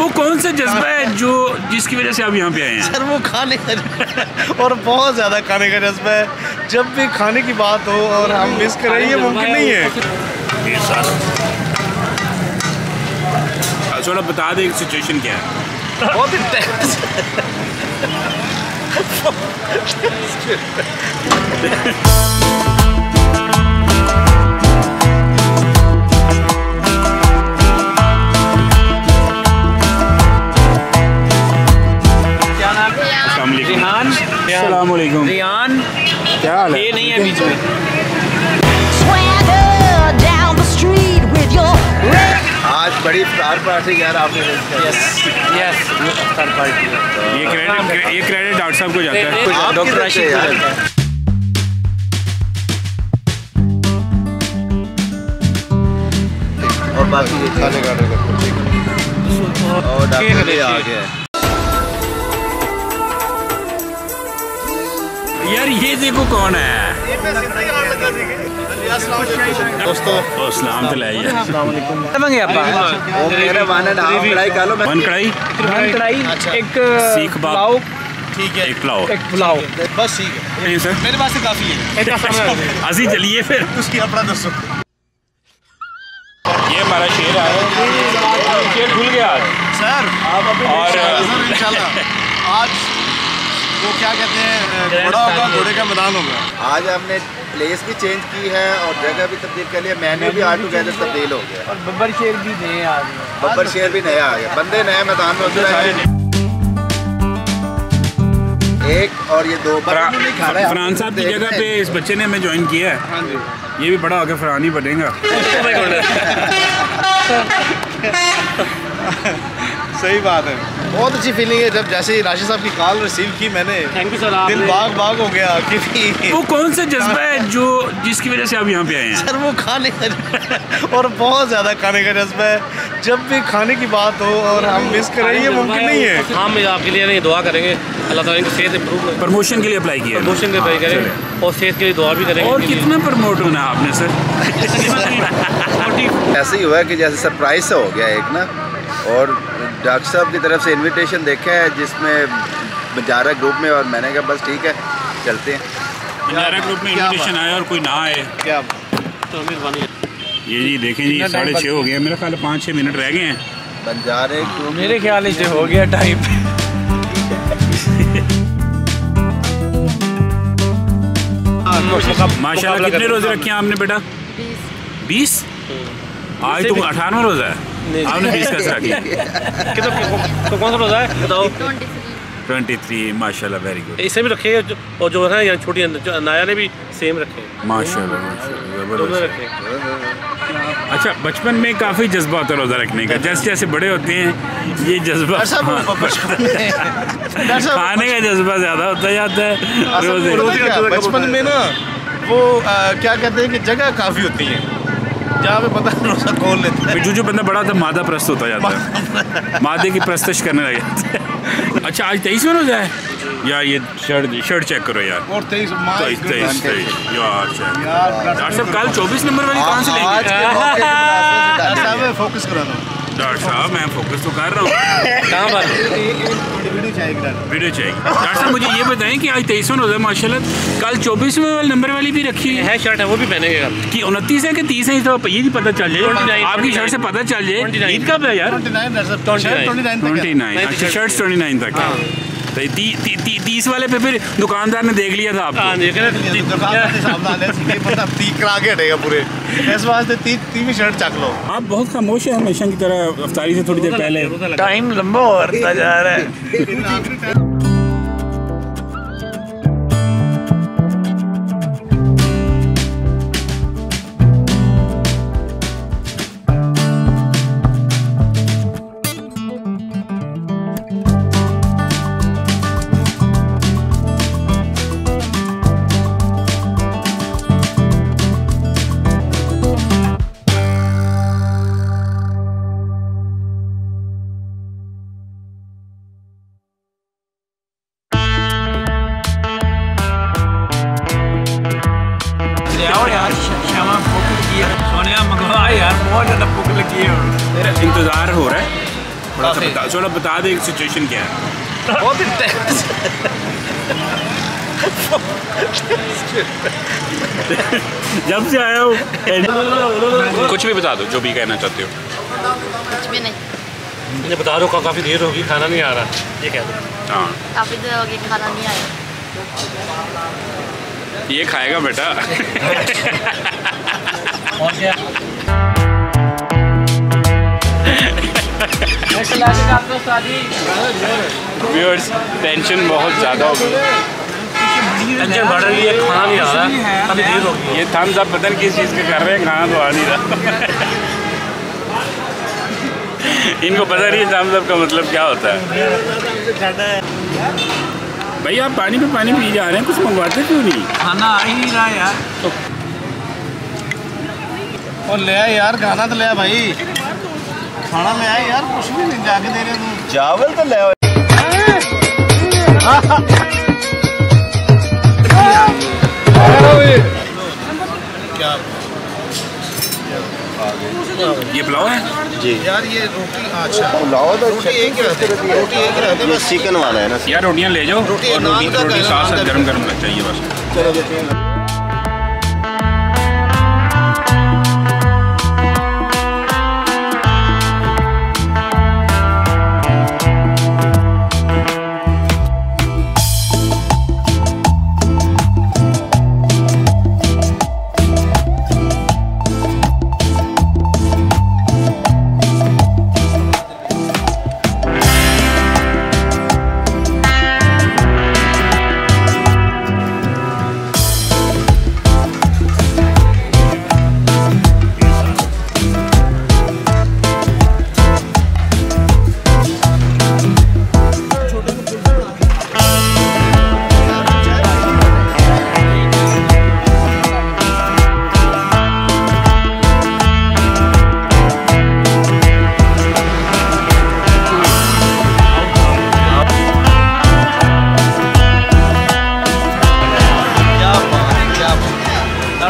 वो कौन सा जज्बा है जो जिसकी वजह से आप यहाँ पे आए हैं? सर वो खाने का और बहुत ज़्यादा खाने का जज्बा है। जब भी खाने की बात हो और हम मिस करें ये मुमकिन नहीं है ये सर। थोड़ा बता दे सिचुएशन क्या है? बहुत ही अस्सलाम वालेकुम रियान क्या हाल है? ये नहीं है बीच में। Swagger down the street with your red आज बड़ी इफ्तार पार्टी यार आपने यस यस अफ्तार पार्टी ये क्रेडिट ये क्रेडिट डॉक्टर साहब को जाता है। आप डॉक्टर राशिद को जाता है। और बाकी ये खाने का ऑर्डर करते हैं। और डॉक्टर भी आ गया ये देखो कौन है। दोस्तों अस्सलाम तो लाइए मंगे आप वो मेरा वन कढ़ाई खा लो। मैं वन कढ़ाई। एक सीख बाप। ठीक है। एक पुलाव। एक पुलाव। बस ठीक है। नहीं सर। मेरे पास काफ़ी है। एक चलिए फिर। उसकी अपना दसो ये हमारा शेर आ रहा है शेर खुल गया। सर आप और- आज वो क्या कहते हैं बड़ा होगा घोड़े का मैदान होगा। आज हमने प्लेस भी चेंज की है और जगह भी तब्दील कर लिया मेन्यू भी आर टुगेदर तब्दील हो गया। और बब्बर शेर भी नए आ गए। बब्बर शेर भी नया आ गया बंदे नए मैदान में उतर आए हैं। एक और ये दो फरहान साहब की जगह पे इस बच्चे ने हमें ज्वाइन किया है। हाँ जी। ये भी बड़ा होकर फरहान ही। बनेगा सही बात है। बहुत अच्छी फीलिंग है जब जैसे ही राशिद साहब की कॉल रिसीव की मैंने। थैंक यू सर आप दिल बाग बाग हो गया क्योंकि वो कौन सा जज्बा है जो जिसकी वजह से आप यहाँ पे आए हैं? सर वो खाने का और बहुत ज़्यादा खाने का जज्बा है। जब भी खाने की बात हो और हम मिस करें ये मुमकिन नहीं है। हम आपके लिए नहीं दुआ करेंगे। अल्लाह ताला इनकी सेहत इंप्रूव करे। प्रमोशन के लिए अप्लाई किया है। प्रमोशन के ट्राई करेंगे। और सेहत के लिए दुआ भी करेंगे और कितना प्रमोट होना है आपने सर ऐसे ही हुआ है कि जैसे सरप्राइज़ सा हो गया एक ना और डॉक्टर साहब की तरफ़ से इनविटेशन देखा है जिसमें बंजारा ग्रुप में और मैंने कहा बस ठीक है चलते हैं। बंजारा ग्रुप में इन्विटेशन आया और कोई ना आए। क्या तो ये जी देखें जी साढ़े छः हो गए हैं। मेरा ख्याल पाँच छः मिनट रह गए हैं। बंजारे ग्रुप मेरे ख्याल से हो गया टाइम माशाल्लाह कितने रोज़े रखे हैं आपने बेटा? बीस। आज तो अठारहवा रोजा है आपने बीस कैसे रखे तो कौन सा रोज़ा है बताओ ट्वेंटी थ्री माशाल्लाह वेरी गुड इसे भी रखे हैं और जो है यहाँ छोटी नाया ने भी सेम रखे माशाल्लाह माशाल्लाह दोनों ज़बरदस्त रखे अच्छा बचपन में काफ़ी जज्बा होता है रोज़ा रखने का। जैसे जैसे बड़े होते हैं ये जज्बा खाने का जज्बा ज़्यादा होता जाता है रोज़े बचपन में ना वो आ, क्या कहते हैं कि जगह काफ़ी होती है। जहाँ पे पता है रोज़ा खोल लेते हैं? जो जो बंदा बड़ा था मादा प्रस्त होता जाता है। मादे की प्रस्तश करने लग जाते हैं। अच्छा आज तेईस में रोज़ा है? यार ये शर्ट शर्ट चेक करो यार। और तेईस तेईस तेईस तेईस। यार डॉक्टर साहब कल चौबीस नंबर वाली कहाँ से लेंगे? के मौके के मुनासिब से मैं फोकस करा हूँ। डॉक्टर साहब मैं फोकस तो कर रहा हूँ। कहाँ पर? वीडियो चाहिए। डॉक्टर वीडियो चाहिए डॉक्टर साहब मुझे ये बताएँ कि आज तेईसवें रोज़ा है माशाल्लाह। कल चौबीसवें वाले नंबर वाली भी रखी है। शर्ट है वो भी पहनेंगे। कल कि उनतीस है कि तीस है तो ये भी पता चल जाए। आपकी शर्ट से पता चल जाए। 29 ईद कब है यार? 29 डॉक्टर साहब 29 29 ट्वेंटी नाइन अच्छा शर्ट ट्वेंटी नाइन तक है। तो ती, ती, ती, तीस वाले पे फिर दुकानदार ने देख लिया था हाँ आपको जी कहते करा के हटेगा पूरे। इस वास्ते ती तीवी शर्ट चक लो। आप बहुत खामोश है हमेशा की तरह अफ्तारी से थोड़ी देर पहले। टाइम लंबा होता जा रहा है। हो रहा है। थोड़ा सा बता थोड़ा बता दे सिचुएशन क्या है। बहुत इंटेंस जब से आया हूँ कुछ भी बता दो जो भी कहना चाहते हो। कुछ भी नहीं। ये बता दो का काफ़ी देर होगी खाना नहीं आ रहा। ये कह दो। हाँ। काफ़ी देर हो गई खाना नहीं आया। ये खाएगा बेटा। और क्या? व्यूअर्स टेंशन बहुत ज़्यादा हो गई। टेंशन बढ़ रही है खाना नहीं आ रहा काफ़ी देर होगी ये थम्स अप पता नहीं किस चीज़ के कर रहे हैं खाना तो आ नहीं रहा। इनको पता नहीं है थम्स अप का मतलब क्या होता है। भाई आप पानी पे पानी पी जा रहे हैं कुछ मंगवाते क्यों नहीं? खाना आ ही नहीं रहा यार। और ले यार खाना तो ले भाई। खाना ले आए यार कुछ भी नहीं जाके दे रहे तू चावल तो ले ये पुलाव है? जी। यार ये रोटी अच्छा। पुलाव तो रोटी एक ही रहती है रोटी एक ही रहती है बस। चिकन वाला है ना। यार रोटियाँ ले जाओ रोटी- और नान रोटी का रोटी कहना, साथ साथ का गरम गरम चाहिए बस। क्या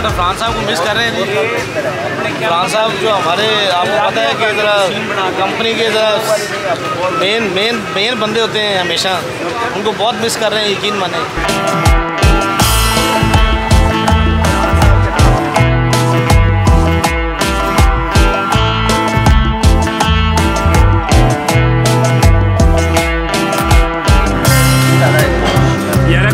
डॉक्टर फ्रांस साहब को मिस कर रहे हैं जी। फ्रांस साहब जो हमारे आपको पता है कि ज़रा कंपनी के ज़रा मेन मेन मेन बंदे होते हैं हमेशा। उनको बहुत मिस कर रहे हैं यकीन माने। यार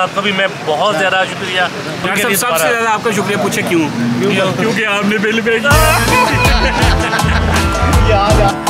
साहब का भी मैं बहुत ज़्यादा शुक्रिया डॉक्टर साहब सबसे ज़्यादा आपका शुक्रिया पूछे क्यों? क्योंकि आपने बिल भेजा। याद आ